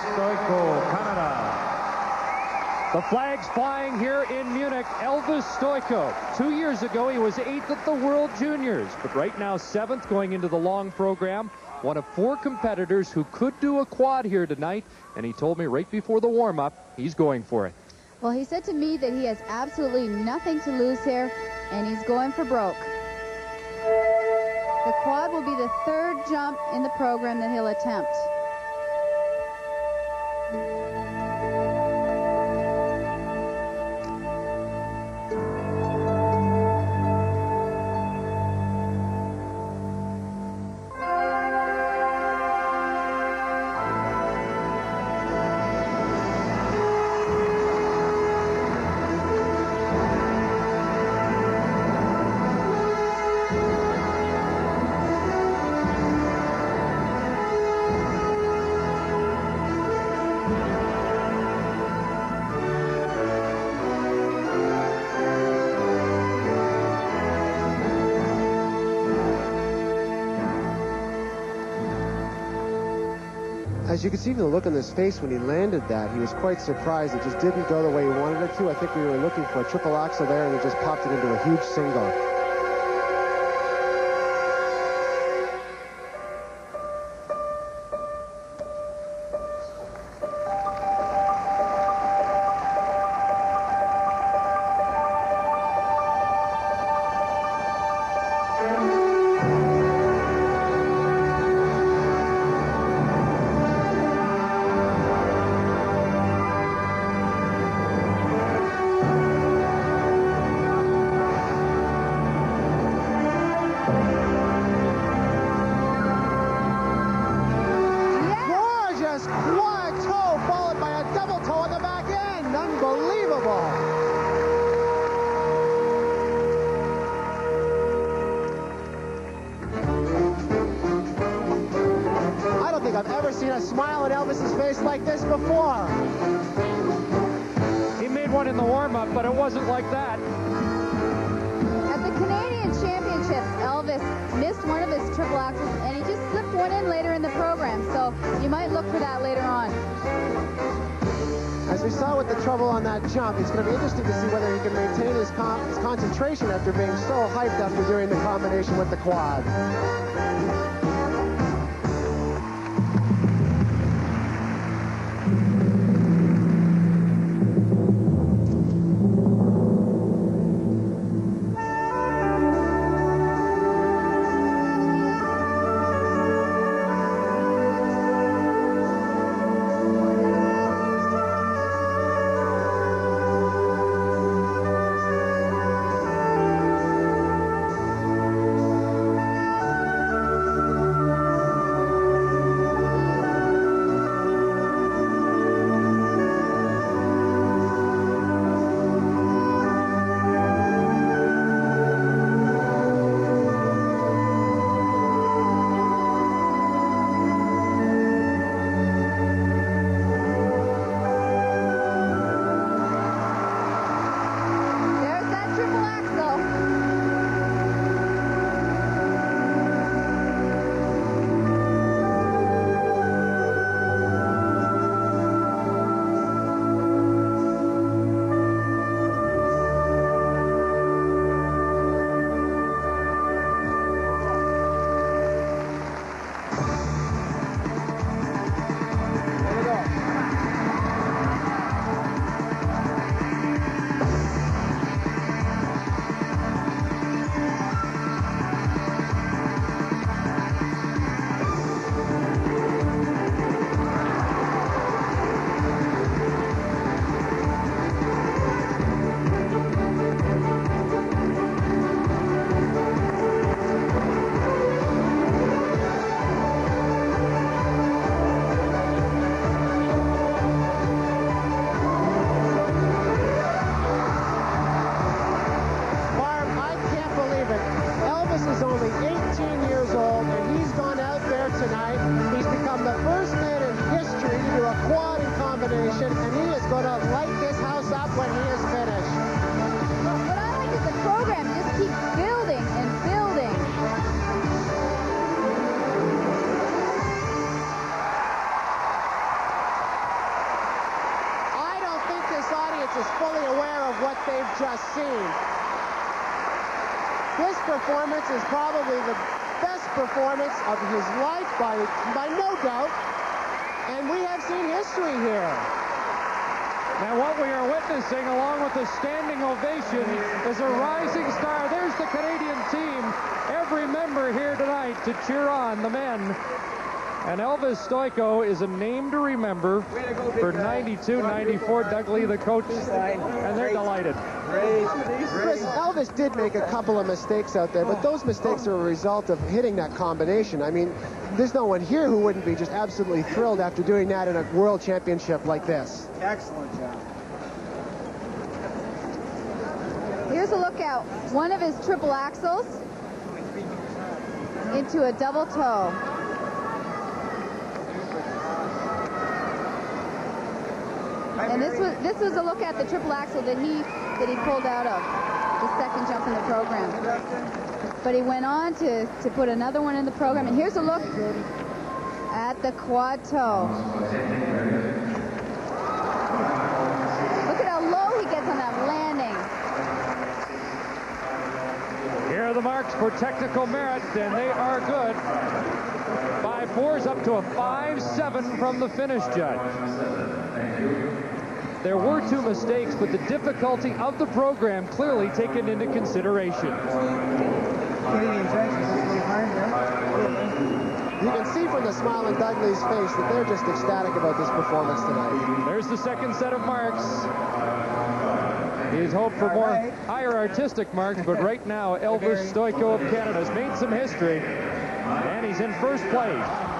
Stojko, Canada. The flag's flying here in Munich. Elvis Stojko. Two years ago, he was eighth at the World Juniors, but right now seventh going into the long program. One of four competitors who could do a quad here tonight, and he told me right before the warm-up, he's going for it. Well, he said to me that he has absolutely nothing to lose here, and he's going for broke. The quad will be the third jump in the program that he'll attempt. As you can see from the look on his face when he landed that, he was quite surprised. It just didn't go the way he wanted it to. I think we were looking for a triple axel there, and he just popped it into a huge single. Think I've ever seen a smile on Elvis's face like this before. He made one in the warm-up, but it wasn't like that. At the Canadian Championships, Elvis missed one of his triple axels, and he just slipped one in later in the program. So you might look for that later on. As we saw with the trouble on that jump, it's going to be interesting to see whether he can maintain his, con- his concentration after being so hyped after doing the combination with the quad. will light this house up when he is finished. Well, what I like is the program just keeps building and building. I don't think this audience is fully aware of what they've just seen. This performance is probably the best performance of his life by, by no doubt. And we have seen history here. Now what we are witnessing, along with the standing ovation, is a rising star. There's the Canadian team. Every member here tonight to cheer on the men. And Elvis Stojko is a name to remember for 92, 94. Doug Leigh, the coach, and they're delighted. Chris, Elvis did make a couple of mistakes out there, but those mistakes are a result of hitting that combination. I mean, there's no one here who wouldn't be just absolutely thrilled after doing that in a world championship like this. Excellent job. Here's a look at one of his triple axels into a double toe. And this was this was a look at the triple axel that he that he pulled out of the second jump in the program. But he went on to to put another one in the program. And here's a look at the quad toe. Look at how low he gets on that landing. Here are the marks for technical merit, and they are good. Five fours up to a five seven from the Finnish judge. There were two mistakes, but the difficulty of the program clearly taken into consideration. Canadian judges really hard there. You can see from the smile on Doug Leigh's face that they're just ecstatic about this performance tonight. There's the second set of marks. He's hoped for more higher artistic marks, but right now Elvis Stojko of Canada has made some history, and he's in first place.